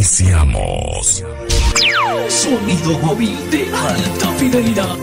Iniciamos. Sonido móvil de alta fidelidad.